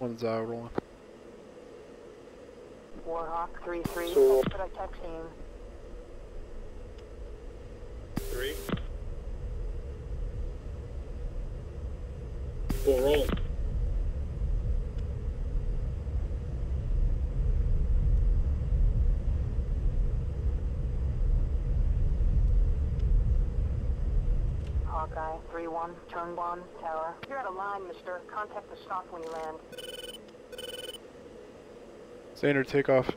One's uh, rolling. Warhawk 3-3, So- expedite taxiing. Three. Full roll. Hawkeye 3-1, turn 1, tower. You're out of line, mister. Contact the stock when you land. Standard takeoff.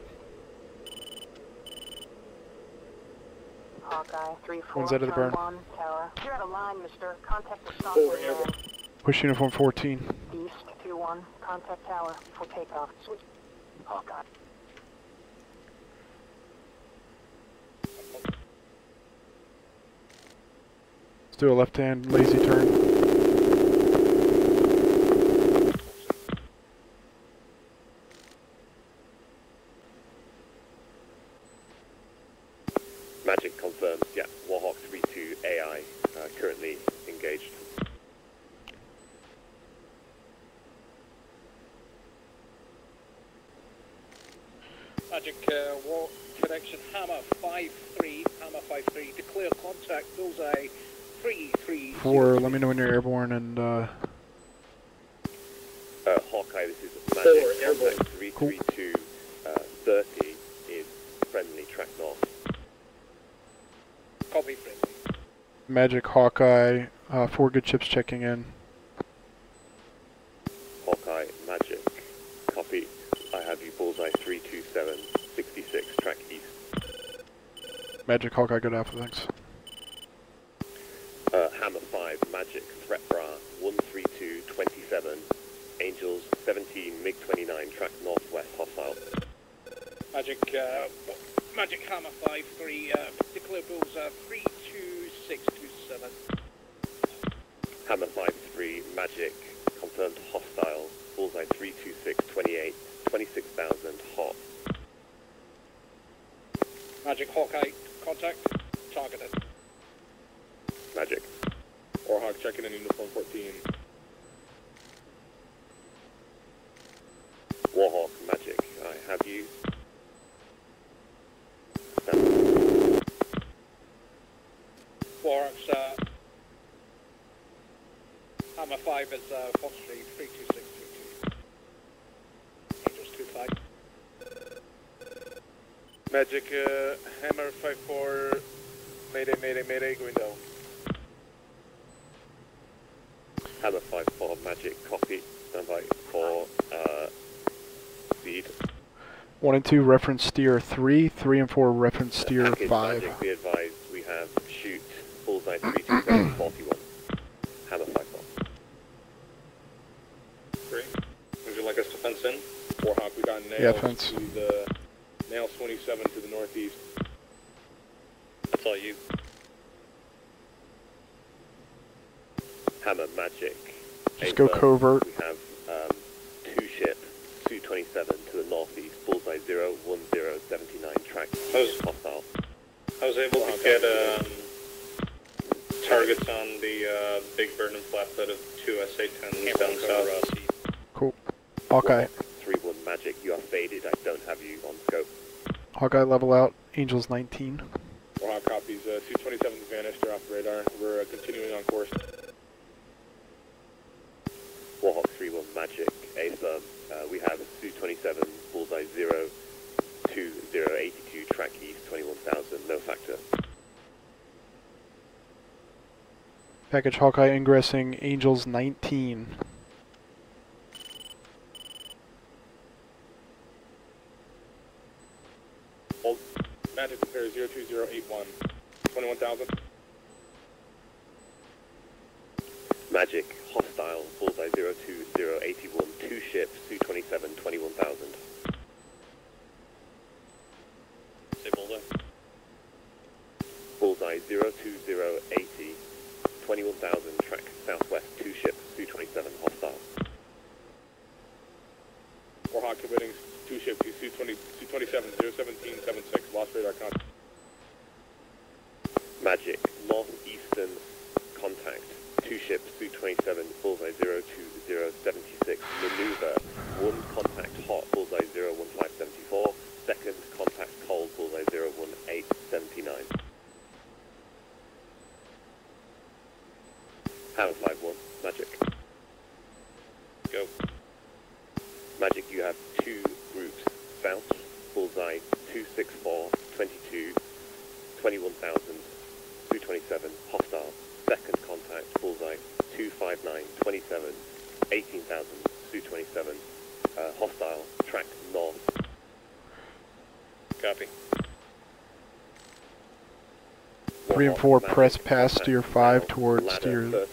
Hawkeye 3-4, One's out of the burn. 1, tower. You're out of line, mister. Contact the stock when you land. Push uniform 14. East 2-1, contact tower for takeoff. Switch. Hawkeye. Do a left hand lazy turn. Magic confirms, yeah, Warhawk 32 AI uh, currently engaged. Magic uh, war connection Hammer 5-3, Hammer 5-3, declare contact, bullseye 3-3. Four, let me know when you're airborne and uh, Uh, Hawkeye, this is Four, Magic airborne. contact 332 uh, 30 is friendly track north. Copy friendly. Magic Hawkeye. Uh, four good ships checking in. Hawkeye, Magic, copy. I have you bullseye 327 66 track east. Magic Hawkeye, good alpha, thanks. Uh, Hammer 5, Magic, Threat Bra 132 27 Angels 17 MiG 29 track northwest hostile. Magic, uh, Magic Hammer 5-3, uh, declare bullseye 32627. Hammer 5-3, Magic, confirmed hostile, bullseye 326, 28, 26,000, hot. Magic Hawk Hawkeye, contact, targeted. Magic. Warhawk checking in uniform 14. Warhawk, Magic, I have you. Warhawks, uh, Hammer 5 is uh, Fox 3, 32622. Angels 25. Magic, uh, Hammer 5-4, Mayday, Mayday, Mayday, going down. Hammer 5-4, Magic, copy, stand by for, uh, speed. One and two reference steer three. Three and four reference steer Package five. Magic, be advised, we have shoot, bullseye 327, 41. Hammer 5-4. Three. Would you like us to fence in? Warhawk, we got nails Yeah, fence. to the, nails 27 to the northeast. That's all you. Hammer Magic. Just go covert. We have um, two ships, Su-27 to the northeast, bullseye 0, 10, 79, track How's- hostile. I was able to get um, targets on the uh, Big Bird and Flap Lid of two SA-10s down south. Cool. Okay. 3-1 Magic, you are faded, I don't have you on scope. Hawkeye level out. Angels 19. Warhawk copies. Uh, Su-27's vanished. They're off the radar. We're uh, continuing on course. Warhawk 3-1 Magic, A-firm. Uh, we have Su-27, bullseye 0, 2, 0, 82, track east, 21,000, no factor. Package Hawkeye ingressing. Angels 19. 081. 21,000. Magic, hostile, bullseye 02081, two ships, 227, 21,000. Say bullseye. Bullseye 02080, 21,000, track southwest, two ships, 227, hostile. Warhawk committing two ships, 227, 02017, 01776, lost radar contact. Magic, northeastern contact, two ships, through 27, bullseye 02076, maneuver, one contact hot, bullseye 01574, second contact cold, bullseye 01879. How's life?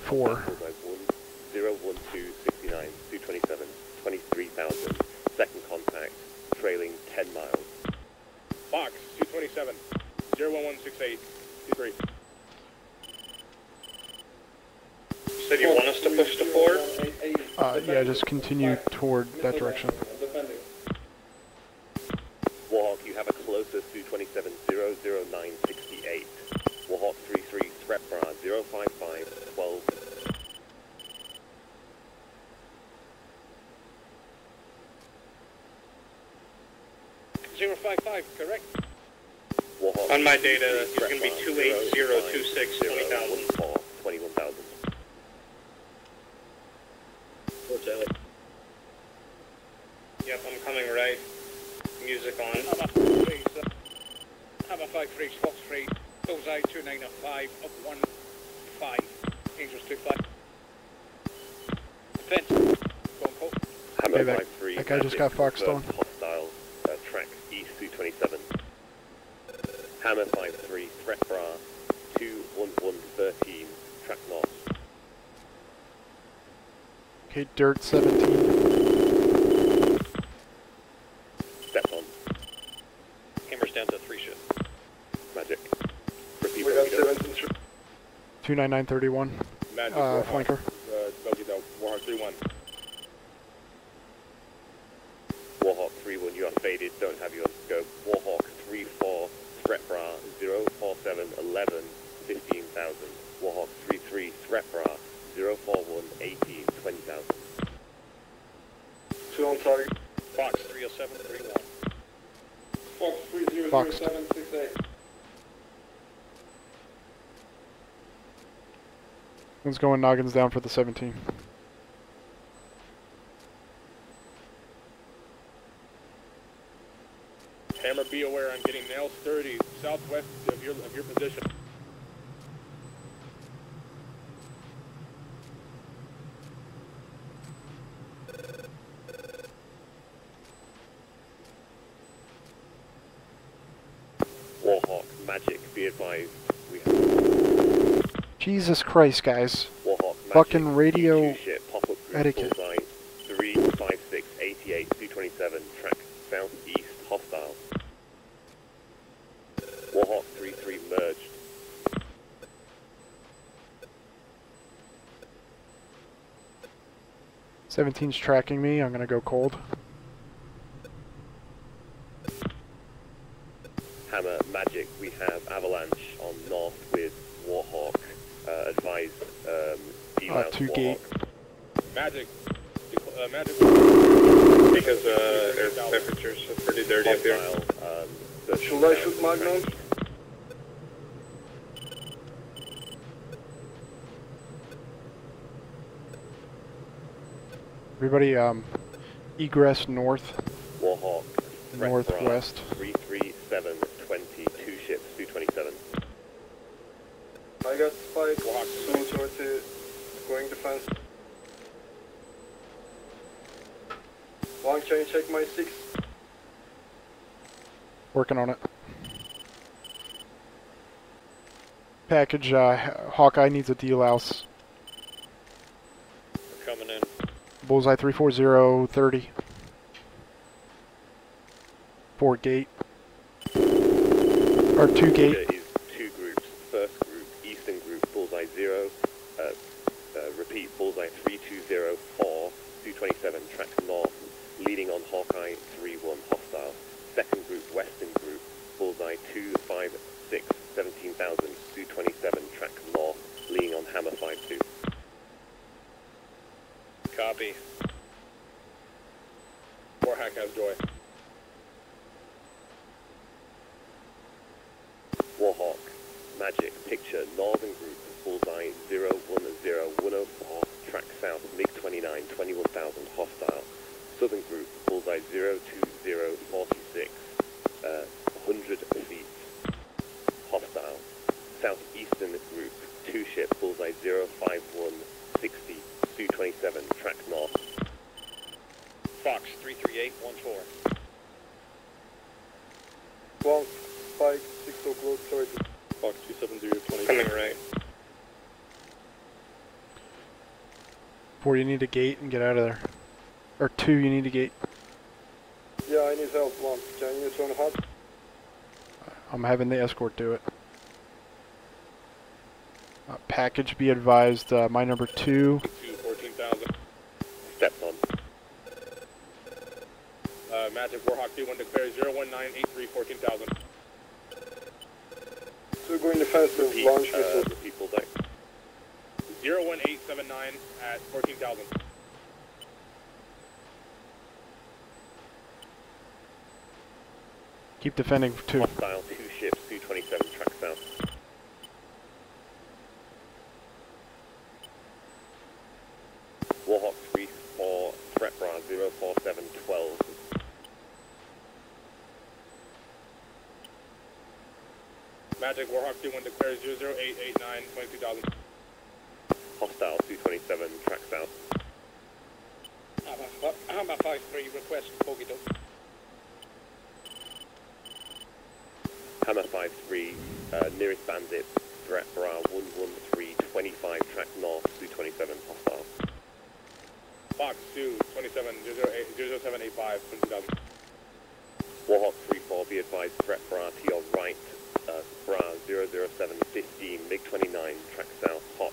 Four. contact, bullseye 1, 0, 1, 2, 69, 227, 23,000. Second contact, trailing 10 miles. Fox, 227, 01168, C3. You said you want us to push to four? Uh, yeah, just continue toward that direction. Warhawk, you have a closer Su-27 00968. Warhawk 33, threat bra 055 12. 055, correct? Warhawk On my data, it's gonna be bra 28026, 059, 014, 21,000. Yep, I'm coming right. Music on. Hammer 3, sir. Hammer 53, Fox 3, bullseye 295, up 1, 5, Angels 25. Defense, go on call. Hammer that- 53, that guy just got foxed confirmed on. Hostile, uh, track east Su-27. Hammer 53, threat bra 21113, track north. Okay, dirt 17. Step on. Hammer's down to three ship. Magic. Repeat We got repeat. 17 29931. Magic, Uh, Warhawk, flanker. Uh, Bogey Dope, Warhawk 3-1. Warhawk 3-1, you are faded, don't have you on scope. Warhawk 3-4, threat bra 047 11 15,000. Warhawk 3-3, threat bra 041 18 20,000. Two on target. Fox 30731. Fox Foxed. 300768. One's going noggins down for the 17. Hammer, be aware I'm getting nails 30 southwest of your, of your position. Warhawk, Magic, be advised. We have Jesus Christ, guys. Warhawk, Magic. Fucking radio E2 ship, etiquette. bullseye 356 88 227, track southeast, hostile. Warhawk 3-3 merged. Seventeen's tracking me. I'm gonna go cold. Hammer, Magic, we have Avalanche on north with Warhawk. Uh, advised, um, Uh, demounts two Warhawk. gate. Magic, uh, Magic. Because uh, air temperature's pretty dirty up here. Hostile, um, search Should I down shoot track Magnum? east. Everybody, um, egress north, Warhawk, threat northwest. 33720, two ships, 227. I got spike. Warhawk. Soon toward the going defense. One, can you check my six? Working on it. Package, uh, Hawkeye needs a delouse. We're coming in. Bullseye 34030. Four gate. Or two gate. 12, 5, 6 o'clock, sorry. Fox 27020. Coming right. Four, you need a gate and get out of there. Or two, you need a gate. Yeah, I need help, one. Can you turn hot? I'm having the escort do it. Uh, package be advised, uh, my number two. Two, Step. Uh, Magic Warhawk 21 declares 01983 14,000. Two going defensive, Repeat, launch uh, missile. repeat bullseye. 01879 at 14,000. Keep defending two. Hostile, two ships, Su-27, track south. Warhawk 3-4, threat bra 04712. Magic Warhawk 21 declares 00889 22,000. Hostile, Su-27, track south. Hammer, fi- Hammer 53 request bogey dog. Hammer 5-3, uh, nearest bandit, threat bra 11325, track north, Su-27, hostile. Fox 2 27 008 0785 22,000. Warhawk 3-4, be advised, threat bra to your right, uh, bra 00715, MiG-29, track south, hot.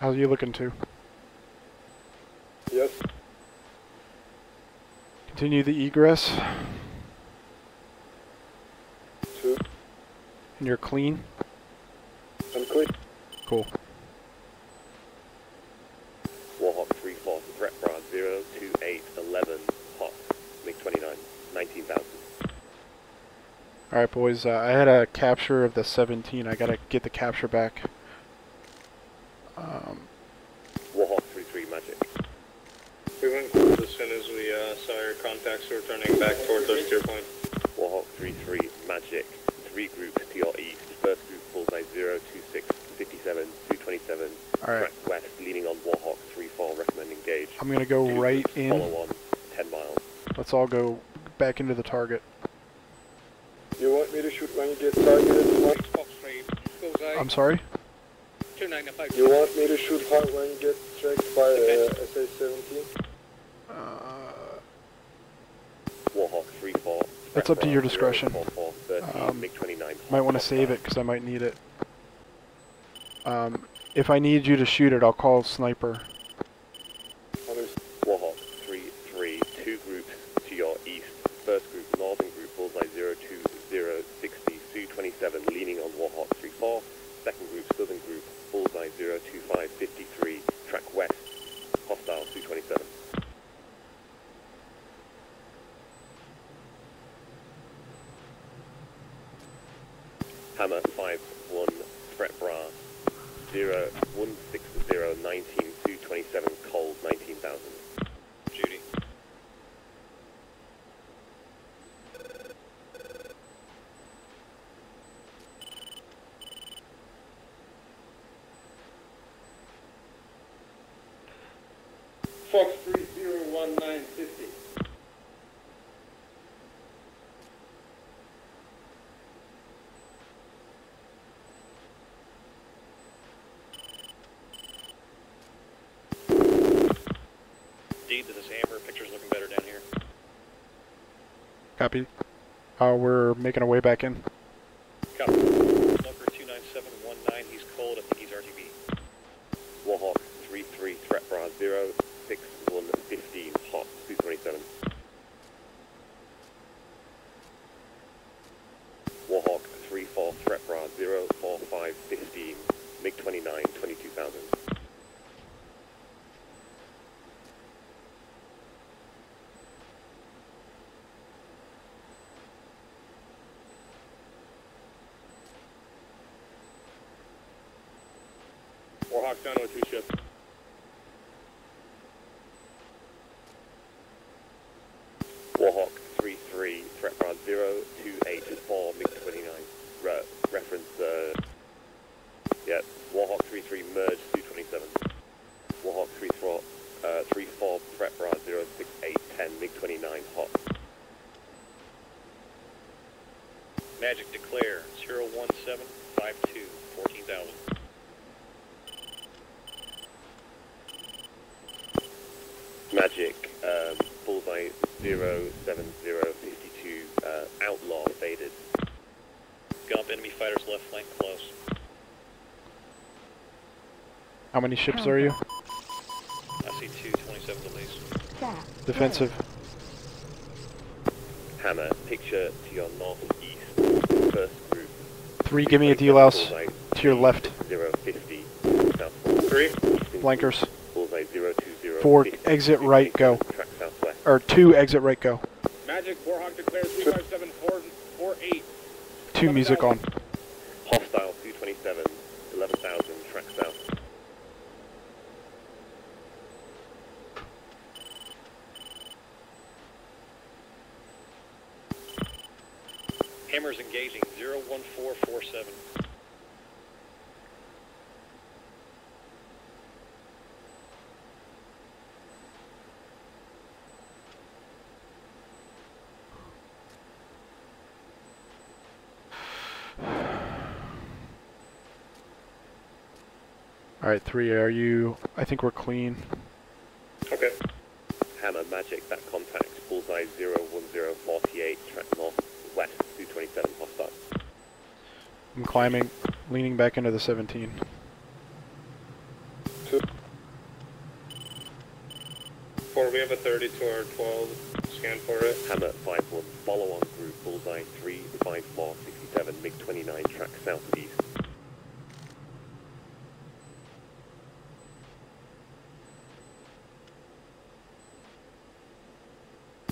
How are you looking to? Yes. Continue the egress, Two. and you're clean. I'm clear. Cool. Warhawk 3-4, threat bra 02811, hot, MiG-29, 19,000. Alright, boys, uh, I had a capture of the 17. I gotta get the capture back. Um, Warhawk 3-3, magic. We went close as soon as we uh, saw your contacts returning back towards our steer point. Warhawk 3-3, magic. Three groups to your east. First group bullseye 026, 57, 227. Alright. Track west, leaning on Warhawk 3-4, recommend engage. I'm gonna go Two right groups in. Follow on, 10 miles. Let's all go back into the target. You want me to shoot when you get targeted, one? Fox 3 bullseye I'm sorry? 295. You want me to shoot hard when you get tracked by uh, SA-17? Uh, Warhawk 3-4. That's up to your discretion. Um, might want to save it because I might need it. Um, if I need you to shoot it, I'll call sniper. Understood. Warhawk 3-3, two groups to your east. First group, northern group, bullseye 02060, Su-27, leaning on Warhawk 3-4. Second group, southern group, bullseye 02553, track west, hostile Su-27. Hammer 5-1, threat bra, 016019, Su-27, cold, 19,000. Judy. Fox 301950. Deed, this is Amber. Picture's looking better down here. Copy. Uh, we're making our way back in. Copy. Number 29719, he's cold. I think he's RTB. Warhawk 3-3, threat bra 06115, hot, Su-27. Warhawk 3-4, threat bra 04515, MiG-29, 22,000. Warhawk down with two ships. Warhawk 3-3, threat bar 0284, MiG-29. Re- reference, uh, yeah, Warhawk 3-3 merge Su-27. Warhawk 3-4, uh, 3-4, threat bar 06810, MiG-29 hot. Magic declare 01752, 14,000. Magic, um, bullseye 07052, uh, outlaw faded. Gump enemy fighters left flank close. How many ships oh, are you? I see two 27 at least. Defensive. Hammer, picture to your northeast, first group. Three, give me a 327 delouse to your left. 050, south Three. eastern Flankers. Bullseye 020. Four, 50, exit right, go. Track southwest. Or two, exit right, go. Magic, Warhawk declares 35748. Two music on. Hostile 227, 11,000, track south. Hammers engaging 01447. Alright, three, are you... I think we're clean. Okay. Hammer, magic, that contacts. Bullseye 01048, track northwest, 227, hostile. I'm climbing, leaning back into the 17. Two. Four, we have a 30 to our 12. Scan for it. Hammer 5-1, follow-on group, bullseye 35467, MiG-29, track southeast.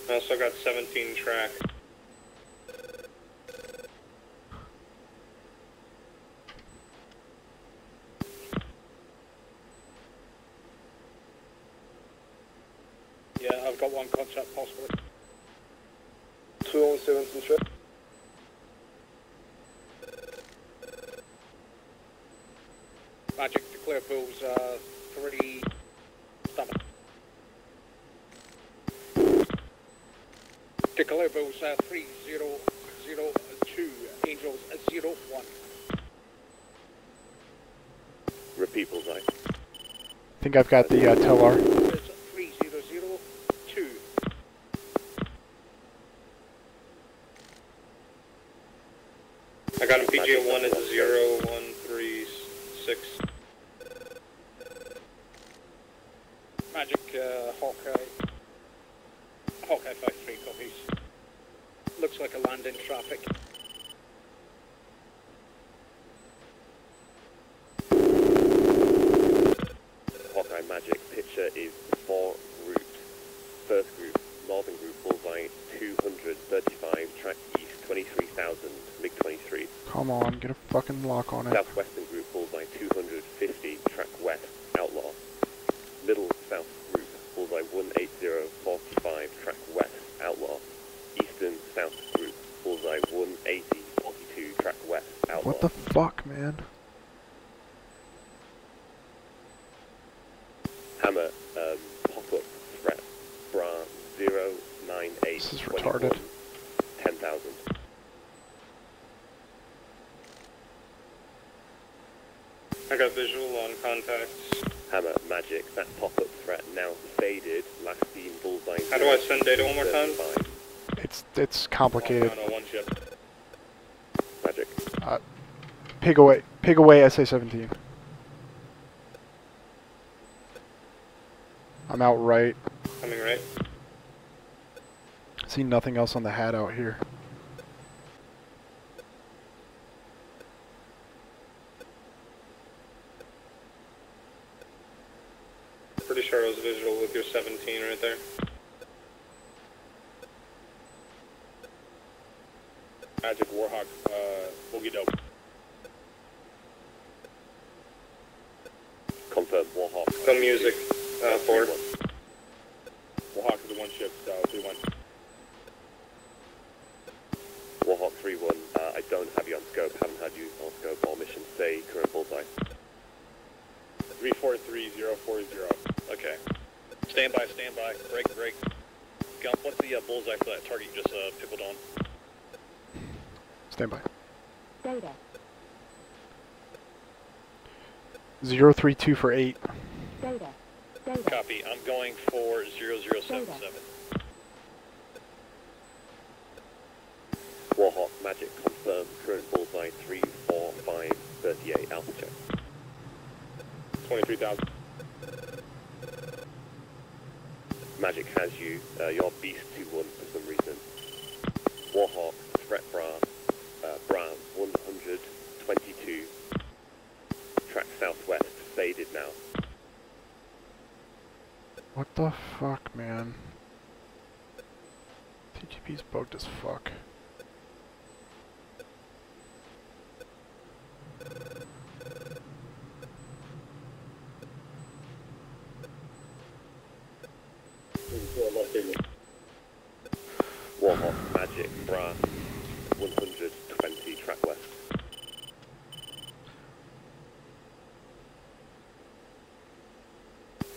I also got 17 track. Yeah, I've got one contact possibly. Two on 17 track. Magic, declare bulls, uh, three, seven. Declare bulls, uh, three, zero, zero, two, angels, uh, zero, one. Repeat bullseye. I think I've got the uh, Telar. It's three, zero, zero, two. I got him PGA 1 is 0136. Magic, uh, Hawkeye. Hawkeye 5-3 copies. Looks like a land in traffic. Hawkeye magic picture is four groups. First group, northern group, bullseye 235, track east 23,000, MiG-23. Come on, get a fucking lock on it. Southwestern group, bullseye 250, track west, outlaw. Middle south group, bullseye 18045, track west, outlaw. Eastern south group, bullseye 18042, track west, outlaw. What the fuck, man? Hammer, um, pop-up threat, bra 098. This is retarded. 10,000. I got visual on contacts. Hammer, magic, that pop-up threat now faded, last seen bullseye. How do I send data one more time? It's it's complicated. No, no, one ship. Magic. Uh, pig away, pig away, SA-17. I'm out right. Coming right. See nothing else on the hat out here. Pretty sure I was visual with your 17 right there. Magic, Warhawk, uh, bogey dope. Confirm Warhawk. Go music, uh, four. Warhawk is the one ship, so 3-1. Warhawk 3-1, uh, I don't have you on scope, haven't had you on scope. All missions say current bullseye. 343040. Okay. Stand by, stand by. Break, break. Gump, what's the uh, bullseye for that target you just uh, pickled on? Stand by. Data. 032 for 8. Data. Data. Copy. I'm going for 0077. Warhawk Magic confirm current bullseye 345 38 alpha check. 23,000. Magic has you, uh, you're Beast 2-1 for some reason. Warhawk, threat bra, uh, bra 122, track southwest, faded now. What the fuck, man? TGP's bugged as fuck. Warhawk Magic, bra 120, track west.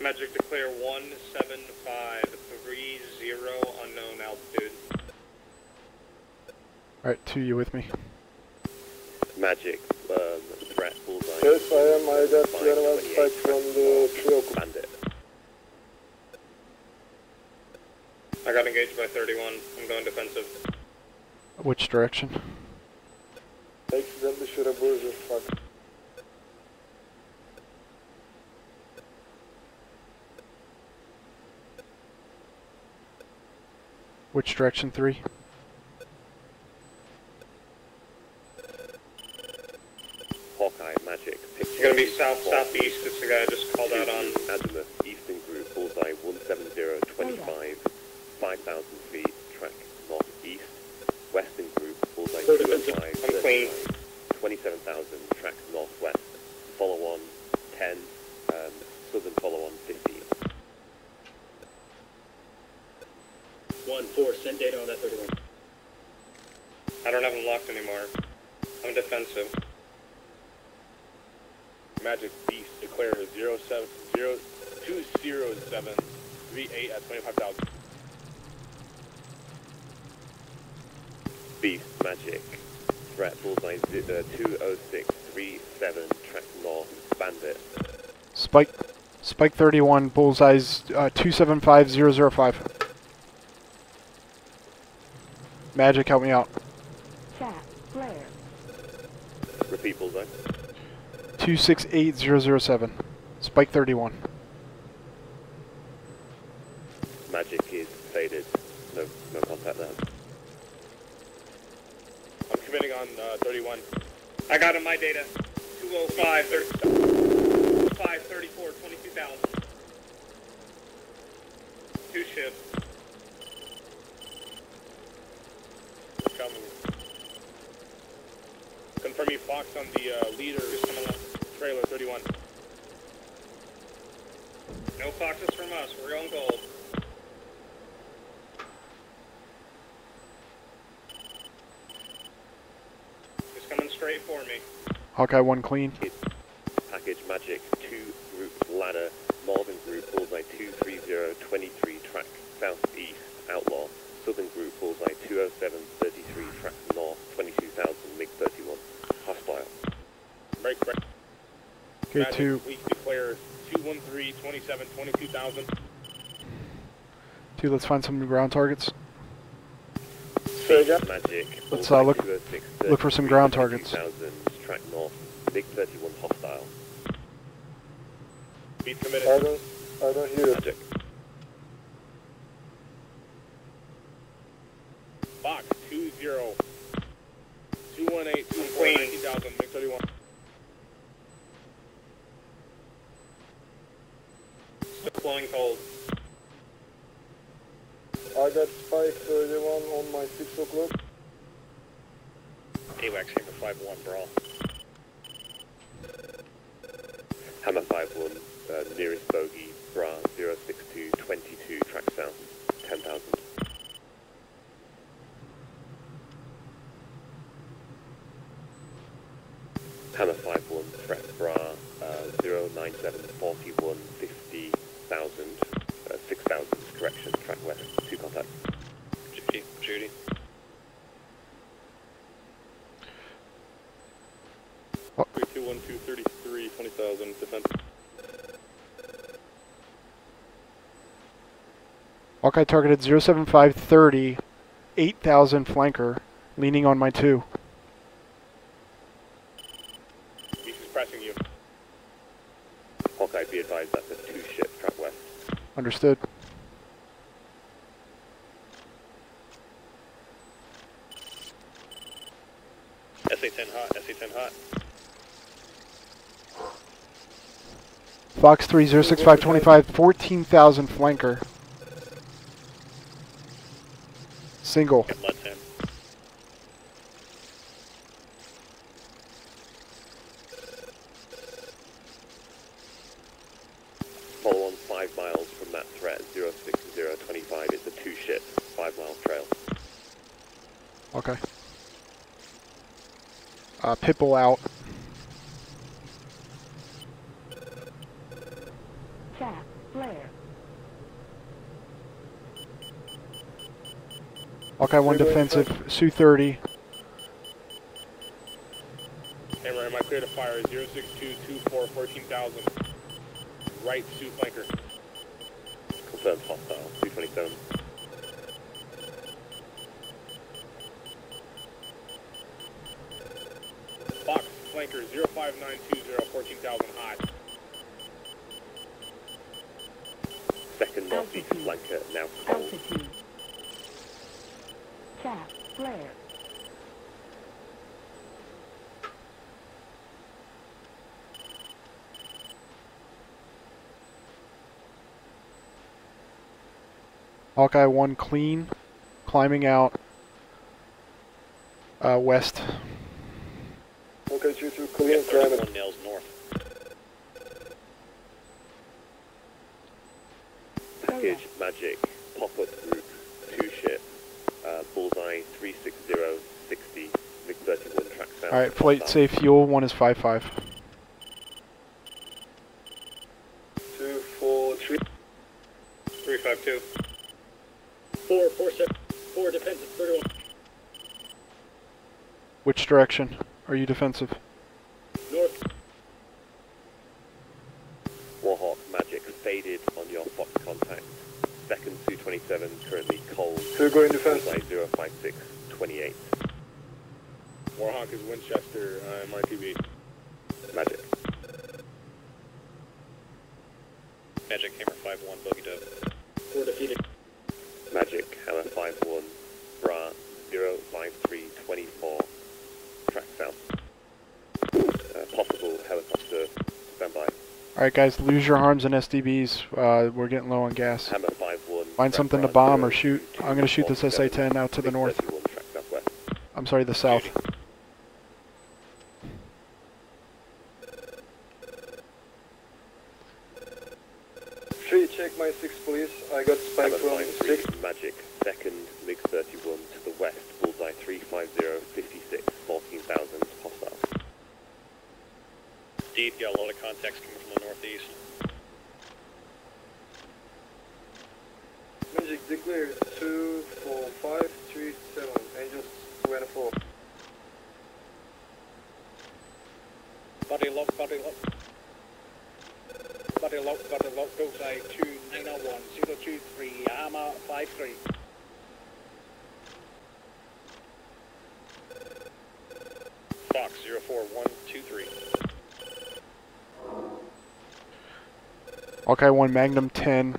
Magic declare one seven five three zero unknown altitude. Alright, 2, you with me? Magic, um, threat bullseye. Yes, I am. I got the other spike from the trio. Bandit. I got engaged by 31. I'm going defensive. Which direction? Accidentally should have buzzed. Fuck. Which direction, 3? Hawkeye, Magic, picture. It's gonna be southeast. It's the guy I just called out on. Azimuth, Eastern Group, bullseye 17025, 5,000 feet, track northeast. Western Group, bullseye 205, I'm 27,000, track northwest. Follow on 10, um, southern follow on 15. 1-4, send data on that 31. I don't have him locked anymore. I'm defensive. Magic 07, 020738 at 25,000. Beast, Magic, threat bullseye zi- uh, 20637, track north, bandit. Spike. Spike 31, bullseyes uh, 275005. Magic, help me out. Chat. Flare. Repeat bullseye. 268007. Spike 31. Magic is faded. No, no contact there. I'm committing on uh, 31. I got him my data. 205 30, 5 34 22,000. Two ships. Coming. Confirming Fox on the uh, leader trailer 31. No foxes from us. We're going gold. He's coming straight for me. Hawkeye 1 clean. Package Magic 2 Group Ladder, Northern Group Bullseye 23023 track southeast, Outlaw, Southern Group Bullseye 20733 track north, 22,000 MiG 31, hostile. Break, break. Okay, Magic 2. Weak declare 213, 27, 22,000. 2, let's find some ground targets. Say. Magic. Let's, uh, look- look for some ground targets. 22,000, track north, MiG 31 hostile. Beat I don't. I don't hear it. Magic. Fox 20, 218, 24, Clean. 19,000, MiG 31. Deploying cold. I got spike 31 on my 6 o'clock. AWACS Hammer 5-1, brawl. Hammer 5-1, uh, nearest bogey, Bra 062, 22, track south, 10,000. Hammer 5-1, threat Bra uh, 097, 41, 50,000, uh, 6,000, correction, track west, two contacts. Judy, Judy. Three two one two thirty three twenty thousand defense. Hawkeye targeted 07530, 8000 flanker, leaning on my 2. He's pressing you. Hawkeye, be advised that's a two-ship, track west. Understood. SA-10 hot, SA-10 hot. Fox 3, 06525, 14,000 flanker. Single. Get left hand. Follow on five miles from that threat, 06025. It's a two-ship, five-mile trail. Okay. Uh, out. Chaff, flare. Hawkeye 1 defensive, Su 30. Hammer, am I clear to fire? Zero six two two four fourteen thousand. Right Sioux flanker. Confirmed hostile, 227. Flanker zero five nine two zero fourteen thousand hot. Second northeast Altitude. flanker, now cold. Altitude. Chaff, flare. Hawkeye 1 clean, climbing out. Uh, west. Okay, two two clean, Get climate. 31 nails north. Package, Magic, pop-up group, two-ship, uh, bullseye, 36060, MiG-31, track south. Alright, flight safe fuel, 1 is 5-5. Two four three. Three five two. Four, four, seven, four defensive, 31. Which direction are you defensive? North, Warhawk, Magic, faded on your Fox contact. Second Su-27, currently cold, Two going defense. bullseye 056, 28. Warhawk is Winchester, uh, MRTB. Magic. Magic Hammer 5-1, bogey dope. four defeated. Magic, Hammer 5-1, Bra 05324, track south. Uh, possible helicopter, standby. Alright guys, lose your harms and SDBs. Uh, we're getting low on gas. Hammer 5-1. Find something to bomb or shoot. I'm gonna shoot this SA-10 out to the north. I'm sorry, the south. Three, check my six, please. I got spike Hammer from 5-3, six. Magic, second MiG-31 to the west, bullseye 350, 56, 14,000, hostile. Deed, got a lot of contacts coming from the northeast. Magic declare two four five three seven. Angels twenty-four. Body lock, body lock. Body lock, body lock, bullseye 2901, 023, Hammer 53. Fox 04123. Hawkeye 1 Magnum 10.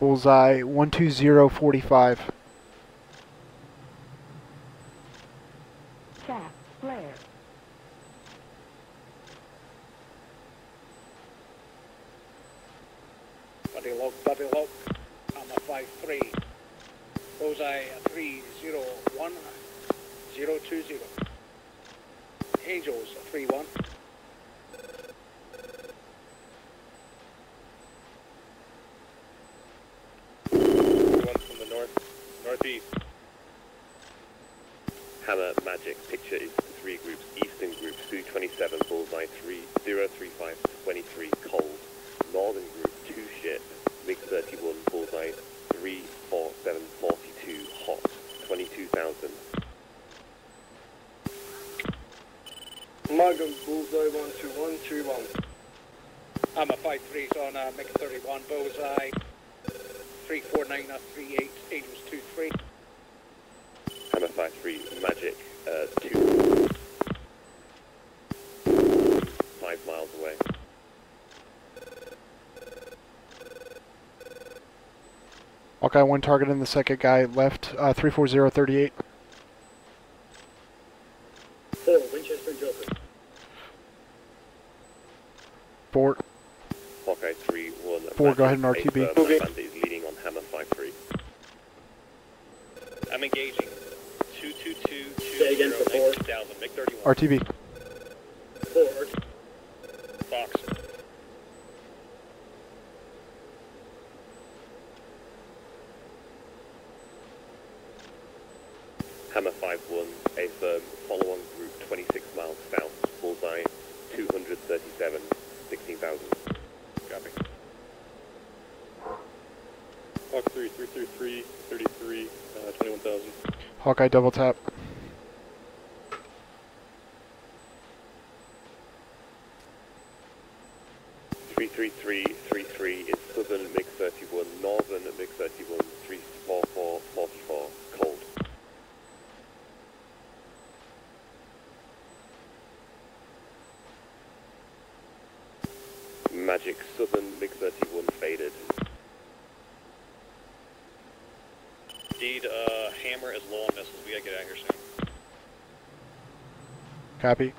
Bullseye 12045. Chaff, flare. Body lock, body lock, Hammer 53. Bullseye 301, 020. Angels 31. northeast. Hammer Magic picture is three groups. Eastern group Su 27 bullseye 3 035 23 cold. Northern group 2 ship MiG 31 bullseye 3 4 7 42 hot 22,000. Magnum Bullseye 12131. I'm a 5-3's on uh, MiG 31 bullseye. 349 or 38, Angels 2-3. Hammer 53 Magic uh, 2 5 miles away. Hawkeye one target in the second guy left. Uh, three four zero thirty eight. Four, Winchester Joker. Four. Hawkeye 3 1. Four, go ahead and RTB. a firm Bandit leading on Hammer 53. I'm engaging. 222 Say again for four. 2000, MiG 31. RTB. Four, Fox. Hammer 5-1, a firm follow-on group 26 miles south, bullseye 237, 16,000. Copy. Hawk 3, 333, 33, uh, 21,000. Hawkeye double tap. Three three three three three is southern MiG 31, northern MiG 31, 344, 44, cold. Magic southern MiG 31 faded. Indeed, uh, Hammer is low on missiles. We gotta get out of here soon. Copy.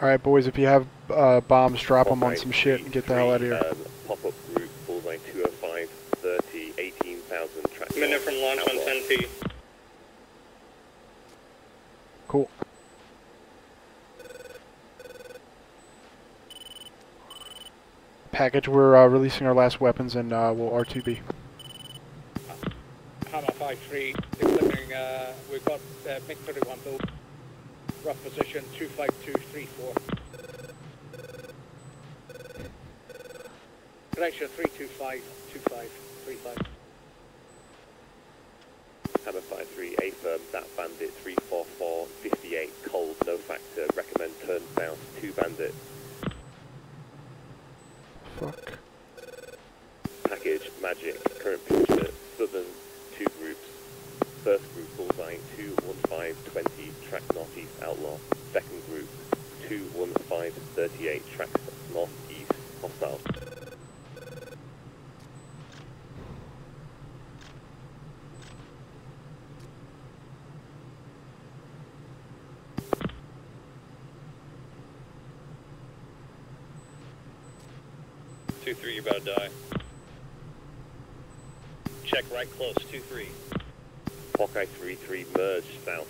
All right, boys. If you have uh, bombs, drop them on some shit and get the hell out of here. Um, pop-up group, bullseye 205, 30, 18,000, track Minute from launch on 10T. Cool. Package. We're uh, releasing our last weapons and uh, we'll RTB. Hammer 5-3, delivering, uh, we've got uh, MiG 31 build, rough position 25234. Correction 3252535. Hammer 53, A firm, that bandit 344, 58, cold, no factor, recommend turn south, 2 bandit, Fuck. package, magic, current picture, southern, 2 groups, first group, bullseye 215, 20, track northeast, outlaw, second group, 215, 38, track northeast, hostile. Two three, you're about to die. Check right close. Two three. Hawkeye 3-3, merge south.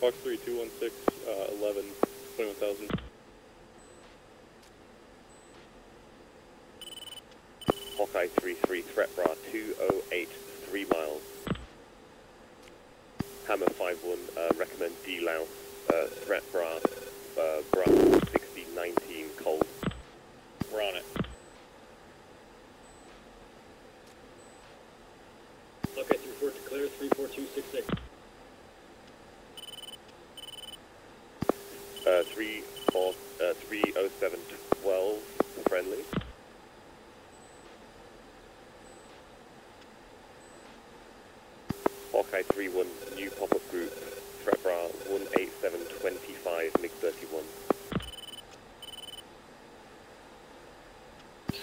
Hawk 3, 216, uh, 11, 21,000. Hawkeye 3-3, threat bra 208, 3 miles. Hammer 5-1, uh, recommend delouse, uh, threat bra, uh, bra 60, 19, cold. We're on it. Okay, 34 to clear, 34266. Uh, 3, 4, uh, 307, 12, friendly. Hawkeye 3-1, new pop-up group, threat bra 18725, MiG-31.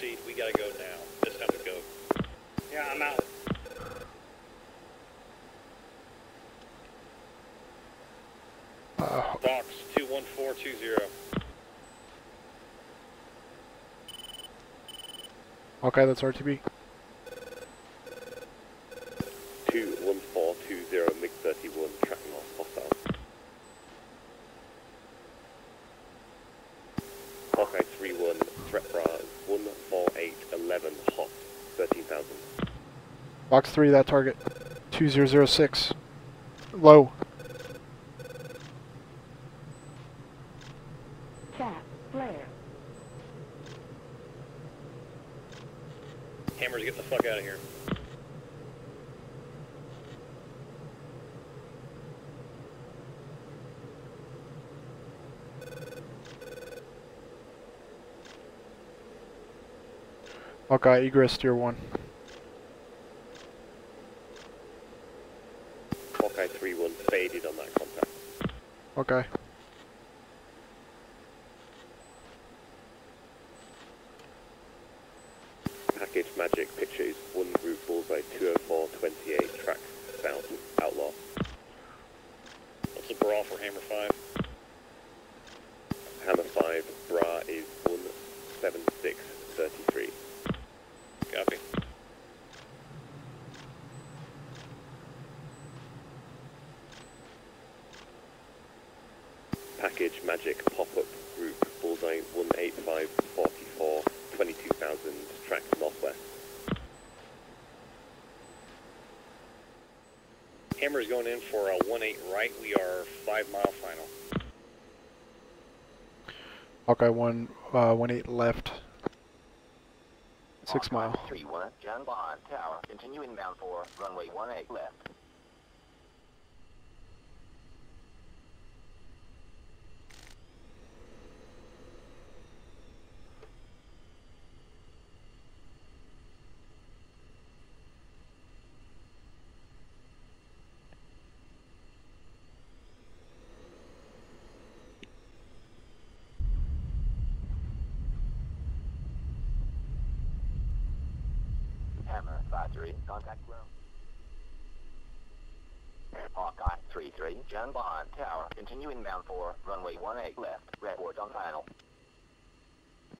Seed, we gotta go now. It's time to go. Yeah, I'm out. Uh, Fox two one four two zero. Hawkeye, that's RTB. 21420, MiG-31, track north, hostile. Hawkeye 3-1, threat bra 14811, hot, 13,000. Box 3, that target. 2006. Low. Chat. Flare. Hammers, get the fuck out of here. Hawkeye, egress tier 1. Hawkeye 3-1 faded on that contact. Okay. Package Magic pictures one group bullseye 20428 track south outlaw. What's the bra for Hammer 5? Hammer 5 bra is 17633. Copy. Package Magic pop-up group bullseye 18544 22,000 track northwest. Hammer is going in for a 1-8 right. We are 5 mile final. Hawkeye 1, uh, 1 8 left. 6 mile. 3-1, John Bond, Tower. Continue inbound for runway one eight left.